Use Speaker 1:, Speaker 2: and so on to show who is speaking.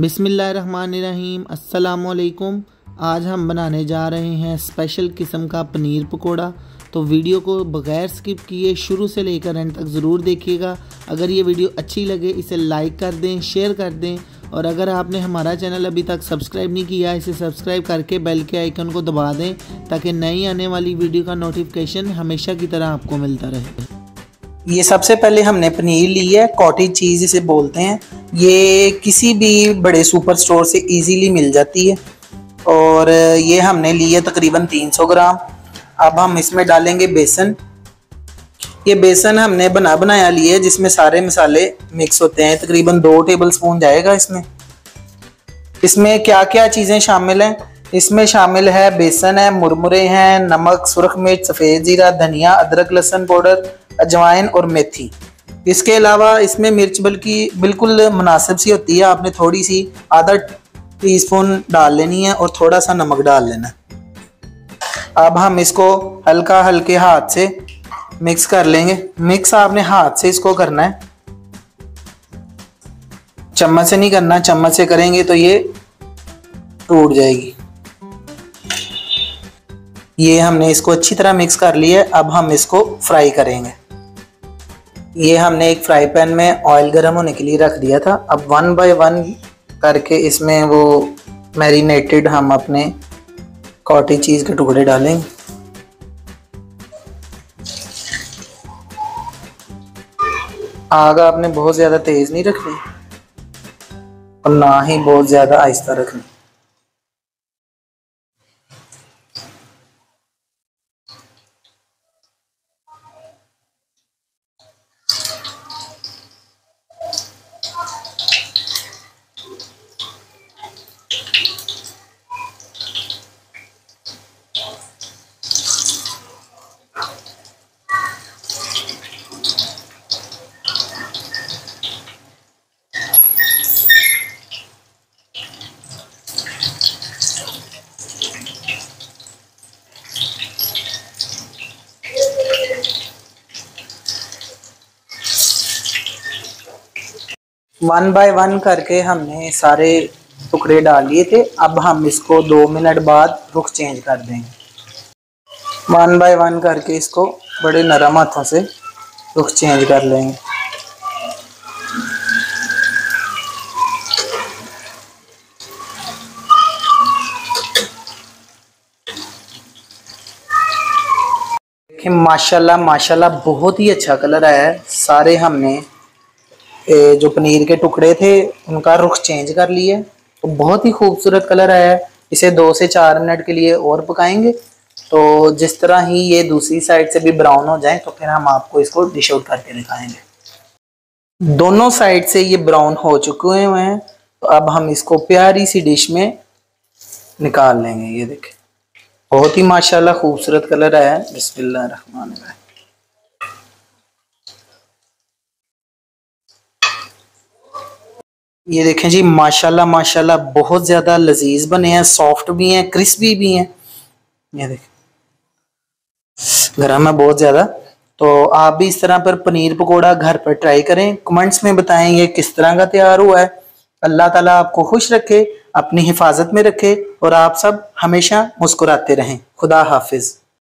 Speaker 1: बिसमीम अस्सलाम आज हम बनाने जा रहे हैं स्पेशल किस्म का पनीर पकोड़ा। तो वीडियो को बगैर स्किप किए शुरू से लेकर एंड तक ज़रूर देखिएगा। अगर ये वीडियो अच्छी लगे, इसे लाइक कर दें, शेयर कर दें। और अगर आपने हमारा चैनल अभी तक सब्सक्राइब नहीं किया इसे सब्सक्राइब करके बेल के आइकन को दबा दें, ताकि नई आने वाली वीडियो का नोटिफिकेशन हमेशा की तरह आपको मिलता रहे।
Speaker 2: ये सबसे पहले हमने पनीर ली है कॉटेज चीज़ इसे बोलते हैं। ये किसी भी बड़े सुपर स्टोर से इजीली मिल जाती है। और ये हमने ली है तकरीबन 300 ग्राम। अब हम इसमें डालेंगे बेसन। ये बेसन हमने बना बनाया है, जिसमें सारे मसाले मिक्स होते हैं। तकरीबन दो टेबल स्पून जाएगा इसमें। इसमें क्या क्या चीज़ें शामिल हैं? इसमें शामिल है बेसन है, मुरमुरे हैं, नमक, सुरख मिर्च, सफ़ेद ज़ीरा, धनिया, अदरक, लहसुन पाउडर, अजवाइन और मेथी। इसके अलावा इसमें मिर्च बल्कि बिल्कुल मुनासिब सी होती है। आपने थोड़ी सी आधा टी स्पून डाल लेनी है और थोड़ा सा नमक डाल लेना अब हम इसको हल्का हल्के हाथ से मिक्स कर लेंगे। मिक्स आपने हाथ से इसको करना है। चम्मच से नहीं करना, चम्मच से करेंगे तो ये टूट जाएगी। ये हमने इसको अच्छी तरह मिक्स कर लिया है। अब हम इसको फ्राई करेंगे। ये हमने एक फ्राई पैन में ऑयल गर्म होने के लिए रख दिया था। अब वन बाय वन करके इसमें वो मैरिनेटेड हम अपने कॉटी चीज़ के टुकड़े डालेंगे आग आपने बहुत ज़्यादा तेज़ नहीं रखनी और ना ही बहुत ज़्यादा आहिस्ता रखनी वन बाय वन करके हमने सारे टुकड़े डाल लिए थे। अब हम इसको दो मिनट बाद रुख चेंज कर देंगे। वन बाय वन करके इसको बड़े नरम हाथों से रुख चेंज कर लेंगे। माशाल्लाह माशाल्लाह, बहुत ही अच्छा कलर आया है। सारे हमने जो पनीर के टुकड़े थे, उनका रुख चेंज कर लिए। तो बहुत ही खूबसूरत कलर आया है। इसे दो से चार मिनट के लिए और पकाएँगे। तो जिस तरह ही ये दूसरी साइड से भी ब्राउन हो जाए तो फिर हम आपको इसको डिश आउट करके दिखाएँगे। दोनों साइड से ये ब्राउन हो चुके हुए हैं। तो अब हम इसको प्यारी सी डिश में निकाल लेंगे। ये देखें। बहुत ही माशाल्लाह खूबसूरत कलर आया है। बिस्मिल्लाह रहमान ये देखें जी, माशाल्लाह माशाल्लाह, बहुत ज़्यादा लजीज बने हैं, सॉफ्ट भी हैं, क्रिस्पी भी हैं। ये देखें। गर्म है बहुत ज़्यादा। तो आप भी इस तरह पर पनीर पकोड़ा घर पर ट्राई करें। कमेंट्स में बताएँ ये किस तरह का तैयार हुआ है। अल्लाह ताला आपको खुश रखे, अपनी हिफाजत में रखे और आप सब हमेशा मुस्कुराते रहें। खुदा हाफिज़।